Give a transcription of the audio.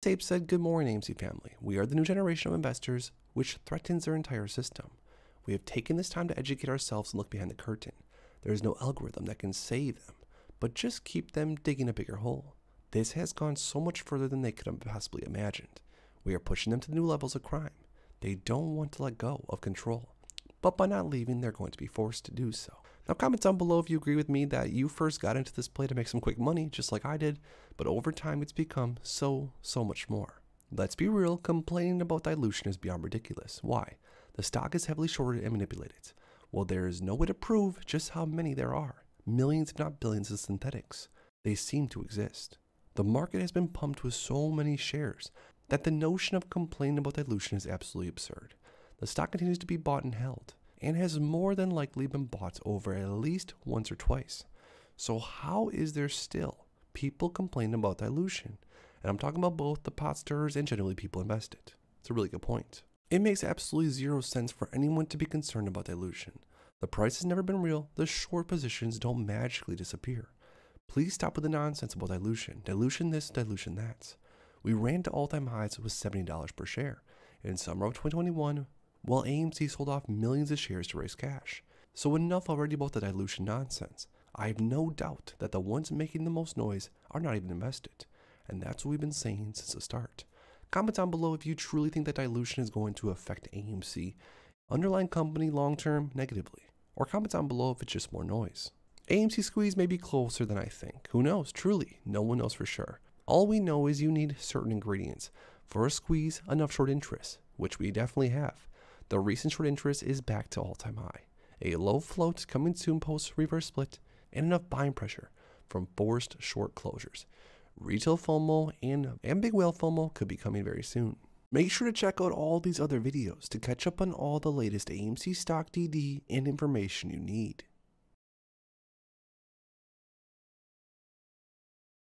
Tape said, Good morning, AMC family. We are the new generation of investors, which threatens their entire system. We have taken this time to educate ourselves and look behind the curtain. There is no algorithm that can save them, but just keep them digging a bigger hole. This has gone so much further than they could have possibly imagined. We are pushing them to new levels of crime. They don't want to let go of control, but by not leaving, they're going to be forced to do so. Now, comment down below if you agree with me that you first got into this play to make some quick money, just like I did, but over time it's become so, so much more. Let's be real, complaining about dilution is beyond ridiculous. Why? The stock is heavily shorted and manipulated. Well, there is no way to prove just how many there are. Millions, if not billions, of synthetics. They seem to exist. The market has been pumped with so many shares that the notion of complaining about dilution is absolutely absurd. The stock continues to be bought and held, and has more than likely been bought over at least once or twice. So, how is there still people complaining about dilution? And I'm talking about both the pot stirrers and generally people invested. It's a really good point. It makes absolutely zero sense for anyone to be concerned about dilution. The price has never been real, the short positions don't magically disappear. Please stop with the nonsense about dilution. Dilution this, dilution that. We ran to all time highs with $70 per share. In summer of 2021, while AMC sold off millions of shares to raise cash. So enough already about the dilution nonsense. I have no doubt that the ones making the most noise are not even invested. And that's what we've been saying since the start. Comment down below if you truly think that dilution is going to affect AMC, underlying company long term negatively. Or comment down below if it's just more noise. AMC squeeze may be closer than I think. Who knows? Truly, no one knows for sure. All we know is you need certain ingredients. For a squeeze, enough short interest, which we definitely have. The recent short interest is back to all time high. A low float coming soon post reverse split, and enough buying pressure from forced short closures. Retail FOMO and, and big whale FOMO could be coming very soon. Make sure to check out all these other videos to catch up on all the latest AMC stock DD and information you need.